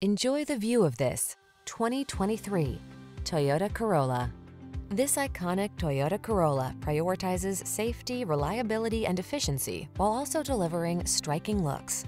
Enjoy the view of this 2023 Toyota Corolla. This iconic Toyota Corolla prioritizes safety, reliability, and efficiency while also delivering striking looks.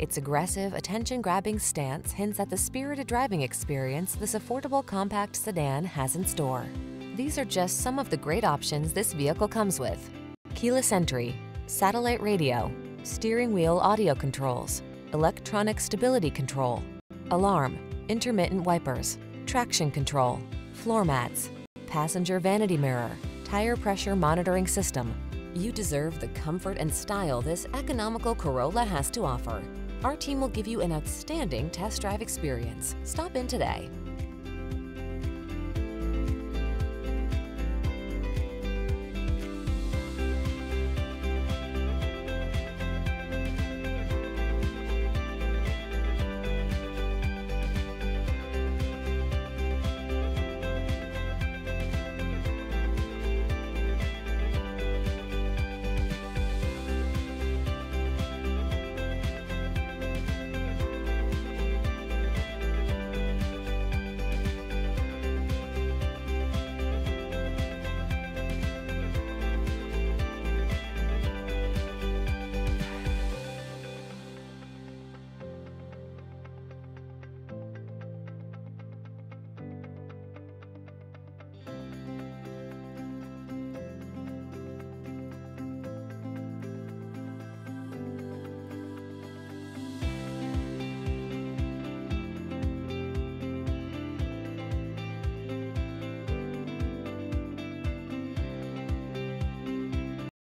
Its aggressive, attention-grabbing stance hints at the spirited driving experience this affordable compact sedan has in store. These are just some of the great options this vehicle comes with. Keyless entry, satellite radio, steering wheel audio controls, electronic stability control, alarm, intermittent wipers, traction control, floor mats, passenger vanity mirror, tire pressure monitoring system. You deserve the comfort and style this economical Corolla has to offer. Our team will give you an outstanding test drive experience. Stop in today.